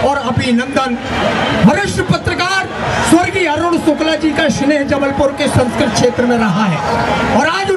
और अभिनंदन। वरिष्ठ पत्रकार स्वर्गीय अरुण शुक्ला जी का स्नेह जबलपुर के संस्कृत क्षेत्र में रहा है। और आज